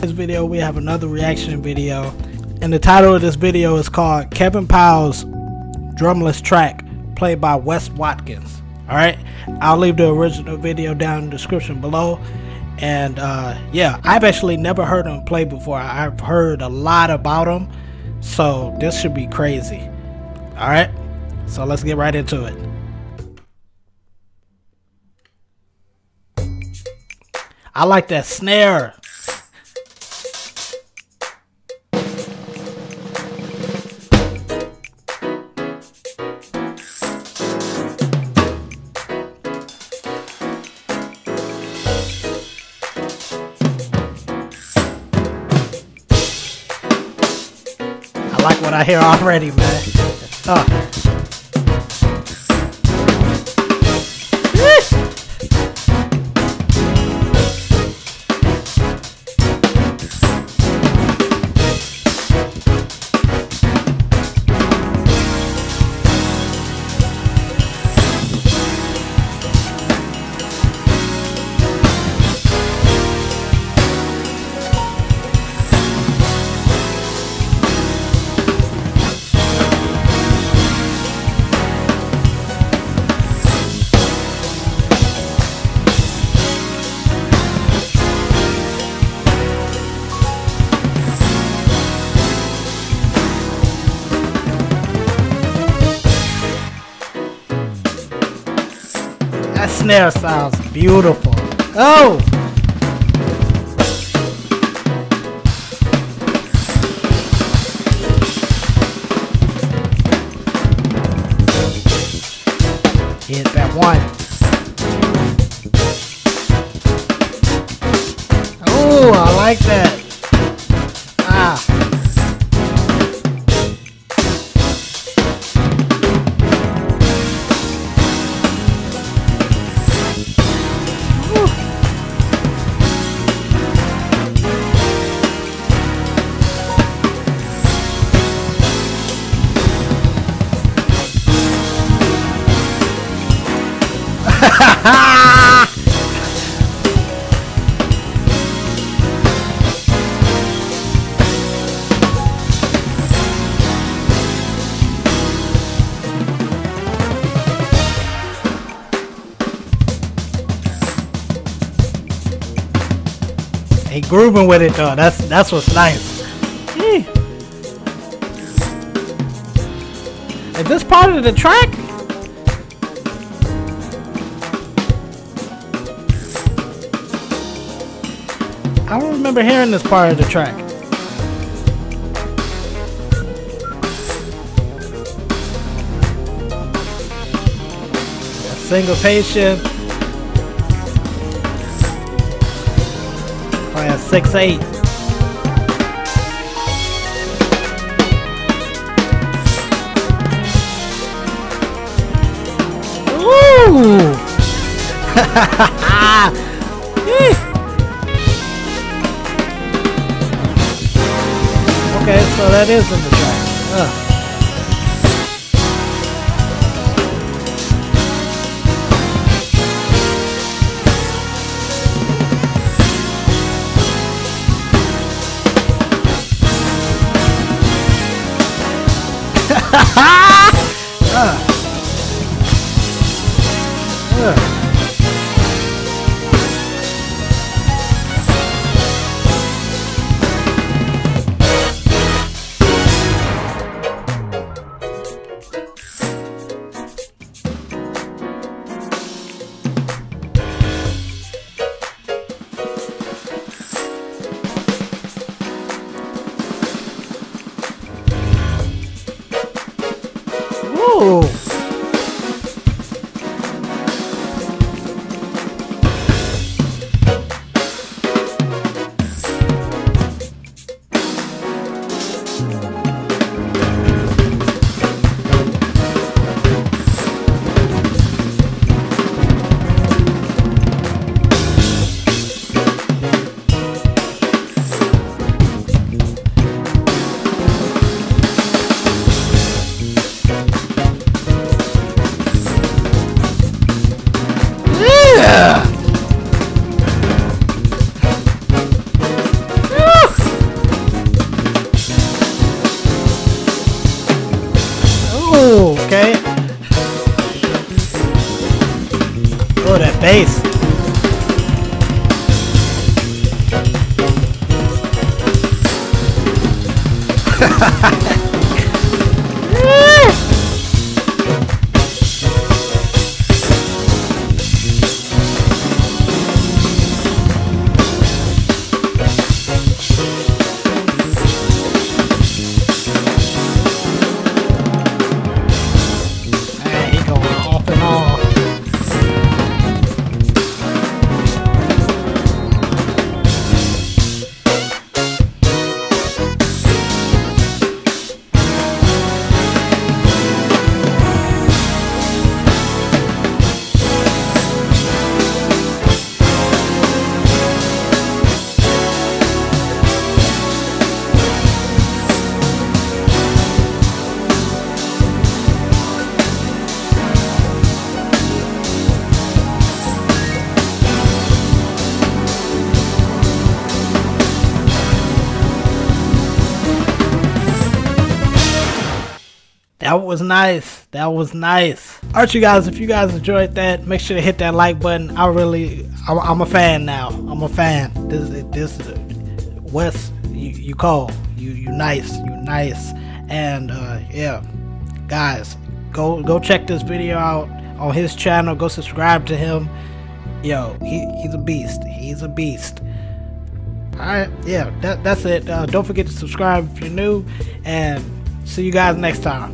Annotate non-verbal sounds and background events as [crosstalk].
This video, we have another reaction video. And the title of this video is called Kevin Powell's Drumless Track, played by Wes Watkins. Alright, I'll leave the original video down in the description below. And uh, yeah, I've actually never heard him play before. I've heard a lot about him. So this should be crazy. Alright, so let's get right into it. I like that snare. Like what I hear already, man. Uh. That snare sounds beautiful. Oh! Hit that one. Oh, I like that. He grooving with it though. That's that's what's nice. Is this part of the track? I don't remember hearing this part of the track. Syncopation. Probably a six eight. Ooh! [laughs] that is in the track. Ugh. [laughs] uh. Uh. space. That was nice. That was nice. Alright, you guys, if you guys enjoyed that, make sure to hit that like button. I really, I'm, I'm a fan now. I'm a fan. This, is this, Wes, you, you call. You, you nice. You nice. And uh, yeah, guys, go, go check this video out on his channel. Go subscribe to him. Yo, he, he's a beast. He's a beast. Alright, yeah, that, that's it. Uh, don't forget to subscribe if you're new. And see you guys next time.